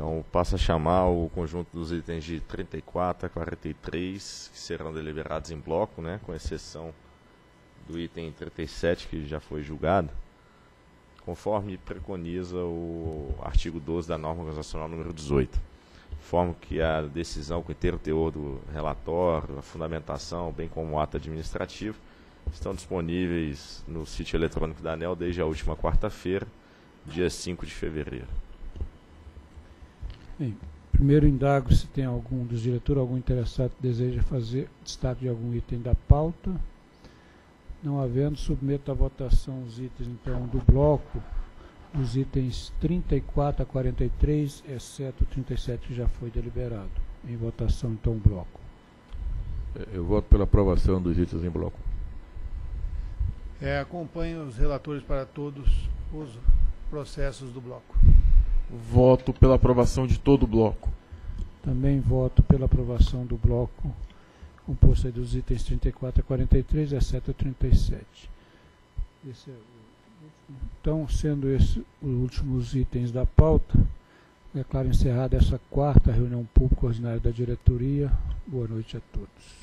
Então passa a chamar o conjunto dos itens de 34 a 43, que serão deliberados em bloco, né, com exceção do item 37, que já foi julgado, conforme preconiza o artigo 12 da norma organizacional número 18. Forma que a decisão com inteiro teor do relatório, a fundamentação, bem como o ato administrativo, estão disponíveis no sítio eletrônico da ANEL desde a última quarta-feira, dia 5 de fevereiro. Bem, primeiro indago se tem algum dos diretores, algum interessado que deseja fazer destaque de algum item da pauta. Não havendo, submeto à votação os itens então do bloco, os itens 34 a 43, exceto o 37 que já foi deliberado. Em votação então o bloco. Eu voto pela aprovação dos itens em bloco. É, acompanho os relatores para todos os processos do bloco. Voto pela aprovação de todo o bloco. Também voto pela aprovação do bloco composto dos itens 34 a 43, exceto o 37. Esse é. Então, sendo esses os últimos itens da pauta, declaro encerrada essa quarta reunião pública ordinária da diretoria. Boa noite a todos.